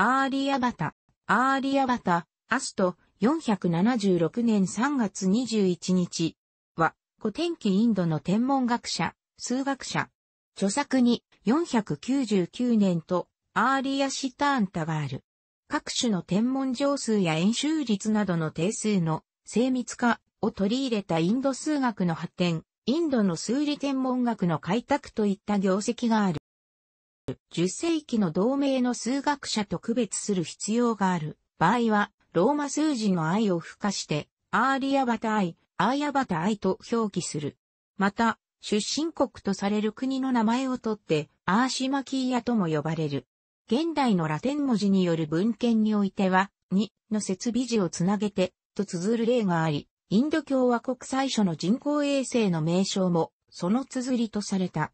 アーリアバタ、アーリアバタ、アスト、476年3月21日は、古典期インドの天文学者、数学者。著作に499年とアーリアシターンタがある。各種の天文常数や円周率などの定数の精密化を取り入れたインド数学の発展、インドの数理天文学の開拓といった業績がある。10世紀の同盟の数学者と区別する必要がある場合は、ローマ数字の愛を付加して、アーリアバタ愛、アーヤバタ愛と表記する。また、出身国とされる国の名前をとって、アーシマキーヤとも呼ばれる。現代のラテン文字による文献においては、2の設備字をつなげて、と綴る例があり、インド共和国最初の人工衛星の名称も、その綴りとされた。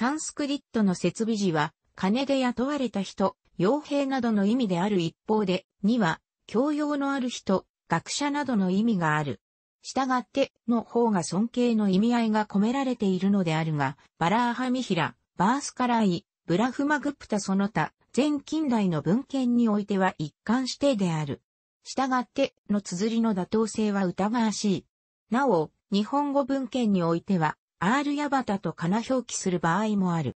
サンスクリットの設備字は、金で雇われた人、傭兵などの意味である一方で、2は、教養のある人、学者などの意味がある。従って、の方が尊敬の意味合いが込められているのであるが、バラーハミヒラ、バースカライ、ブラフマグプタその他、全近代の文献においては一貫指定である。従って、の綴りの妥当性は疑わしい。なお、日本語文献においては、アールヤバタとかな表記する場合もある。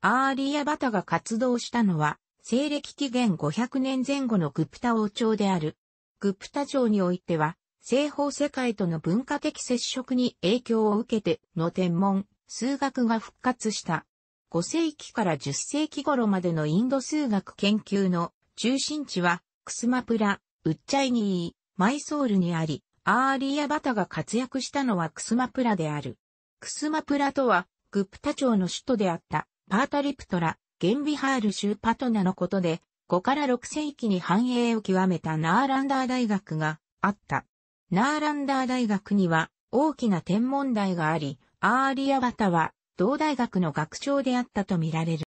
アーリヤバタが活動したのは、西暦紀元500年前後のグプタ王朝である。グプタ朝においては、西方世界との文化的接触に影響を受けての天文、数学が復活した。5世紀から10世紀頃までのインド数学研究の中心地は、クスマプラ、ウッチャイニー、マイソールにあり、アーリヤバタが活躍したのはクスマプラである。クスマプラとは、グプタ朝の首都であったパータリプトラ、現ビハール州パトナのことで、5から6世紀に繁栄を極めたナーランダー大学があった。ナーランダー大学には大きな天文台があり、アーリアバタは同大学の学長であったとみられる。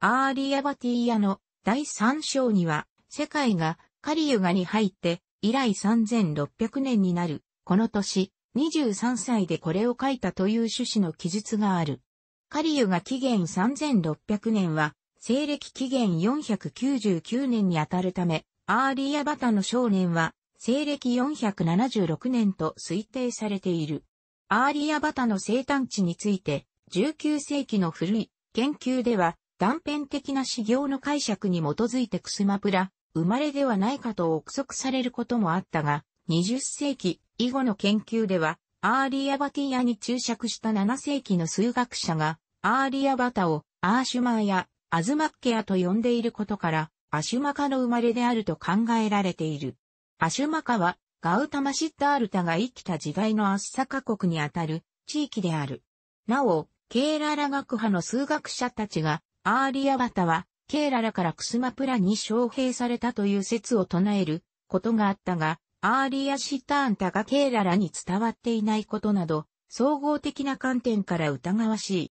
アーリアバティアの第3章には、世界がカリユガに入って以来3600年になる、この年、23歳でこれを書いたという趣旨の記述がある。カリユガ紀元3600年は、西暦紀元499年にあたるため、アーリアバタの生年は、西暦476年と推定されている。アーリアバタの生誕地について、19世紀の古い研究では、断片的な修行の解釈に基づいてクスマプラ、生まれではないかと憶測されることもあったが、20世紀以後の研究では、アーリアバティアに注釈した7世紀の数学者が、アーリアバタをアーシュマーやアズマッケアと呼んでいることから、アシュマカの生まれであると考えられている。アシュマカは、ガウタマシッタールタが生きた時代のアッサカ国にあたる地域である。なお、ケーララ学派の数学者たちが、アーリアバタは、ケーララからクスマプラに招聘されたという説を唱えることがあったが、アーリアシターンタがケーララに伝わっていないことなど、総合的な観点から疑わしい。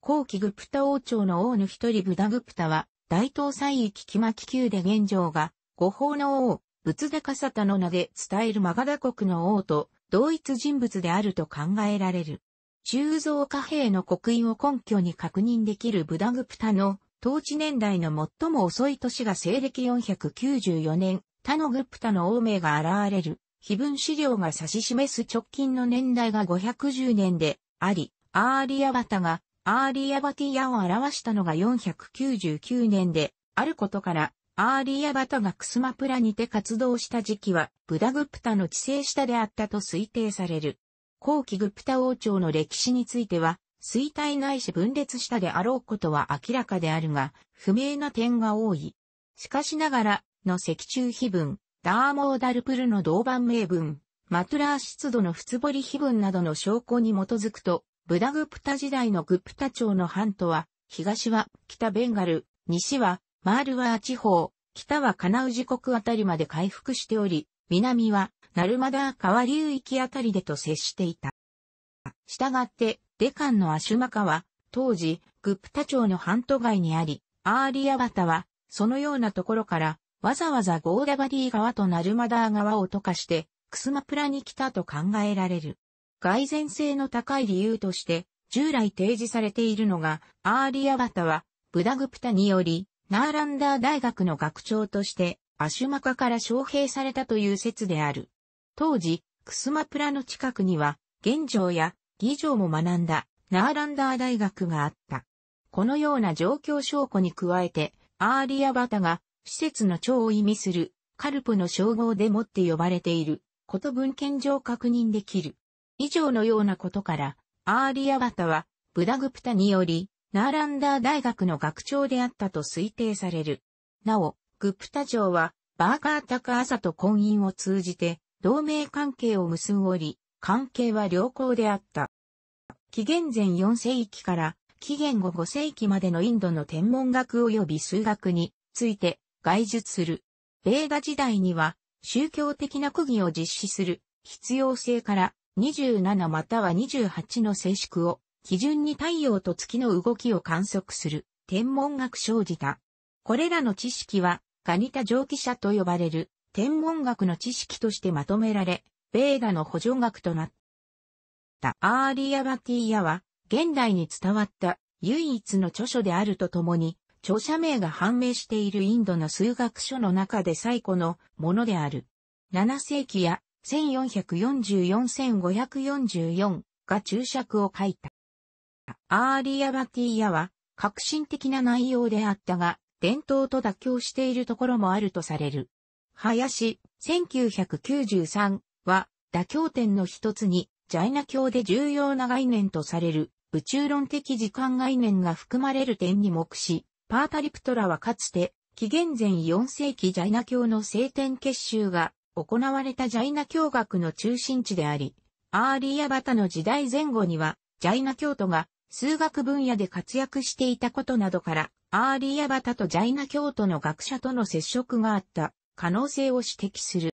後期グプタ王朝の王の一人ブダグプタは、大東西域キマキ宮で現状が、五法の王、仏デカサタの名で伝えるマガダ国の王と同一人物であると考えられる。鋳造貨幣の刻印を根拠に確認できるブダグプタの統治年代の最も遅い年が西暦494年、他のグプタの王名が現れる。碑文資料が指し示す直近の年代が510年であり、アーリアバタがアーリアバティアを著したのが499年で、あることから、アーリアバタがクスマプラにて活動した時期は、ブダグプタの治世下であったと推定される。後期グプタ王朝の歴史については、衰退ないし分裂したであろうことは明らかであるが、不明な点が多い。しかしながら、の石中碑文、ダーモーダルプルの銅板名文、マトラー湿度の仏彫り碑文などの証拠に基づくと、ブダグプタ時代のグプタ朝の半島は、東は北ベンガル、西はマールワー地方、北はカナウジ国あたりまで回復しており、南はナルマダー川流域あたりでと接していた。したがって、デカンのアシュマカは、当時、グプタ朝の版図外にあり、アーリアバタは、そのようなところから、わざわざゴーダバディ川とナルマダー川を渡河して、クスマプラに来たと考えられる。蓋然性の高い理由として、従来提示されているのが、アーリアバタは、ブダグプタにより、ナーランダー大学の学長としてアシュマカから招聘されたという説である。当時、クスマプラの近くには、現状や議場も学んだナーランダー大学があった。このような状況証拠に加えて、アーリアバタが施設の長を意味するカルプの称号でもって呼ばれていること文献上確認できる。以上のようなことから、アーリアバタはブダグプタによりナーランダー大学の学長であったと推定される。なお、グプタ城は、バーカータカアサと婚姻を通じて、同盟関係を結んおり、関係は良好であった。紀元前4世紀から紀元後5世紀までのインドの天文学及び数学について概述する。ベーダ時代には宗教的な区議を実施する必要性から27または28の静粛を基準に太陽と月の動きを観測する天文学生じた。これらの知識はガニタ蒸気車と呼ばれる天文学の知識としてまとめられ、ベーダの補助学となった。アーリアバティアは現代に伝わった唯一の著書であるとともに、著者名が判明しているインドの数学書の中で最古のものである。7世紀や1444-1544が注釈を書いた。アーリアバティアは革新的な内容であったが、伝統と妥協しているところもあるとされる。林、1993は妥協点の一つに、ジャイナ教で重要な概念とされる宇宙論的時間概念が含まれる点に目し、パータリプトラはかつて、紀元前4世紀ジャイナ教の聖典結集が行われたジャイナ教学の中心地であり、アーリーアバタの時代前後には、ジャイナ教徒が数学分野で活躍していたことなどから、アーリーアバタとジャイナ教徒の学者との接触があった可能性を指摘する。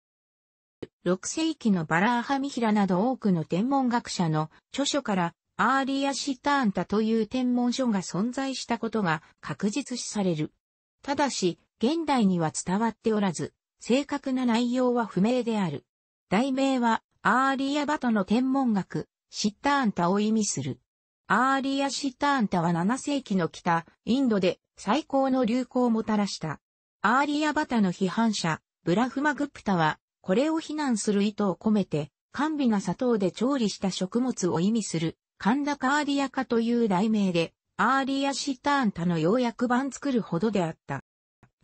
6世紀のバラーハミヒラなど多くの天文学者の著書からアーリアシターンタという天文書が存在したことが確実視される。ただし、現代には伝わっておらず、正確な内容は不明である。題名は、アーリアバタの天文学、シッターンタを意味する。アーリア・シターンタは7世紀の北、インドで最高の流行をもたらした。アーリア・バタの批判者、ブラフマ・グプタは、これを非難する意図を込めて、甘美な砂糖で調理した食物を意味する、カンダカーディアカという題名で、アーリア・シターンタの要約版作るほどであった。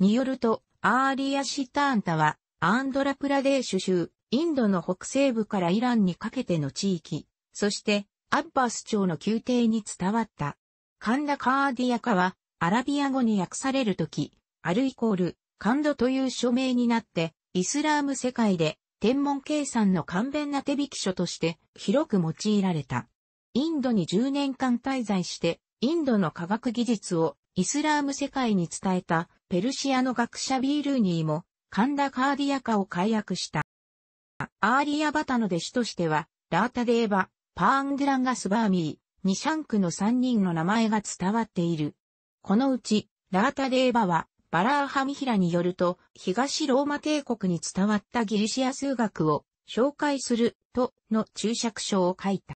によると、アーリア・シターンタは、アンドラプラデーシュ州、インドの北西部からイランにかけての地域、そしてアッバス朝の宮廷に伝わった。カンダカーディアカは、アラビア語に訳されるとき、アルイコール、カンドという署名になって、イスラーム世界で天文計算の簡便な手引き書として広く用いられた。インドに10年間滞在して、インドの科学技術をイスラーム世界に伝えたペルシアの学者ビールーニーもカンダカーディアカを解約した。アーリアバタの弟子としては、ラータデーバ、パーンドゥランガスバーミー、ニシャンクの3人の名前が伝わっている。このうち、ラータデーバは、バラーハミヒラによると、東ローマ帝国に伝わったギリシア数学を紹介するとの注釈書を書いた。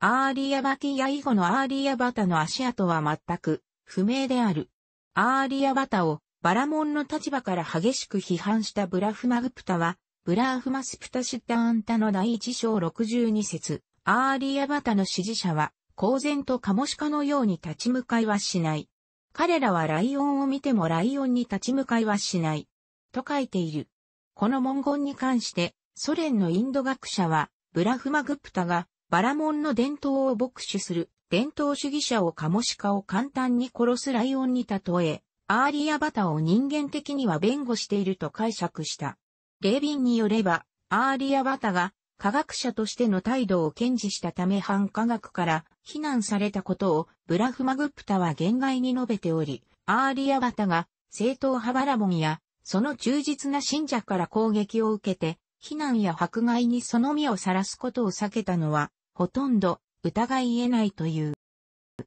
アーリアバティア以後のアーリアバタの足跡は全く不明である。アーリアバタをバラモンの立場から激しく批判したブラフマグプタは、ブラーフマスプタシッターンタの第一章62節、アーリアバタの支持者は、公然とカモシカのように立ち向かいはしない。彼らはライオンを見てもライオンに立ち向かいはしない。と書いている。この文言に関して、ソ連のインド学者は、ブラフマグプタが、バラモンの伝統を墨守する、伝統主義者をカモシカを簡単に殺すライオンに例え、アーリアバタを人間的には弁護していると解釈した。レービンによれば、アーリアバタが科学者としての態度を堅持したため反科学から非難されたことをブラフマグプタは言外に述べており、アーリアバタが正統派バラモンやその忠実な信者から攻撃を受けて、非難や迫害にその身をさらすことを避けたのは、ほとんど疑い得ないという。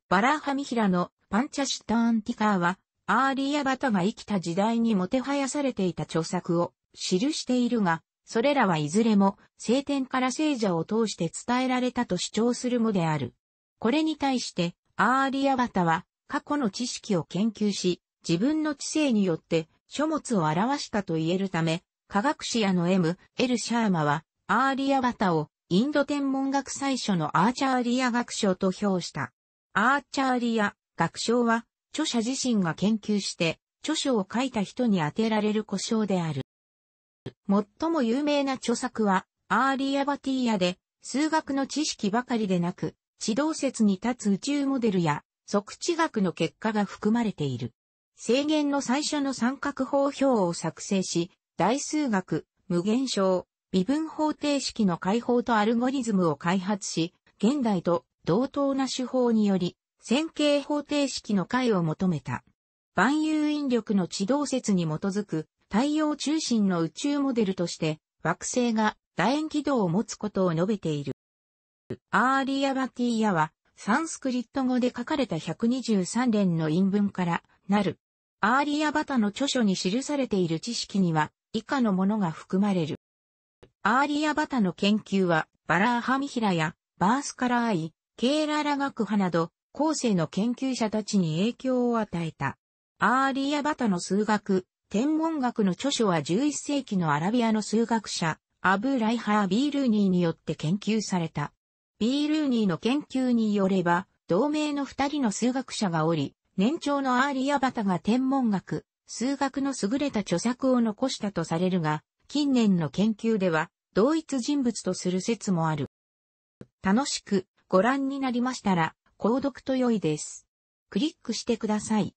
バラハミヒラのパンチャシュターンティカーは、アーリアバタが生きた時代にもてはやされていた著作を記しているが、それらはいずれも聖典から聖者を通して伝えられたと主張するもである。これに対して、アーリアバタは過去の知識を研究し、自分の知性によって書物を著したと言えるため、科学史家の M. L. シャーマは、アーリアバタをインド天文学最初のアーチャーリア学匠と評した。アーチャーリア学賞は、著者自身が研究して、著書を書いた人に当てられる故障である。最も有名な著作は、アーリアバティアで、数学の知識ばかりでなく、地動説に立つ宇宙モデルや、測地学の結果が含まれている。制限の最初の三角法表を作成し、大数学、無限小、微分方程式の解放とアルゴリズムを開発し、現代と同等な手法により、線形方程式の解を求めた。万有引力の地動説に基づく太陽中心の宇宙モデルとして惑星が楕円軌道を持つことを述べている。アーリアバティアはサンスクリット語で書かれた123連の韻文からなる。アーリアバタの著書に記されている知識には以下のものが含まれる。アーリアバタの研究はバラーハミヒラやバースカラーイ、ケーララ学派など後世の研究者たちに影響を与えた。アーリアバタの数学、天文学の著書は11世紀のアラビアの数学者、アブ・ライハー・ビールーニーによって研究された。ビールーニーの研究によれば、同名の二人の数学者がおり、年長のアーリアバタが天文学、数学の優れた著作を残したとされるが、近年の研究では、同一人物とする説もある。楽しくご覧になりましたら、購読と良いです。クリックしてください。